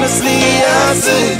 honestly us against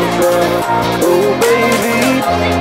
Oh, hug it